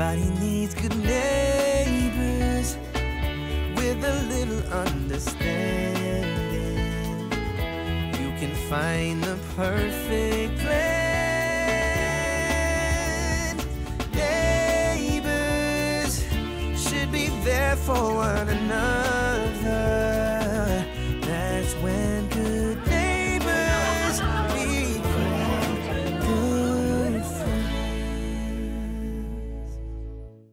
Everybody needs good neighbors with a little understanding. You can find the perfect plan. Neighbors should be there for one another